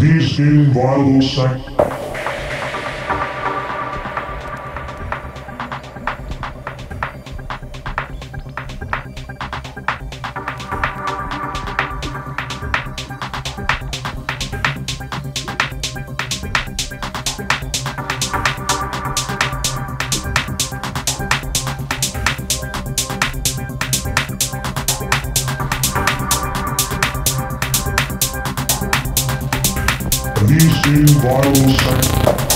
This invaluable sacrifice. Viable sex? Are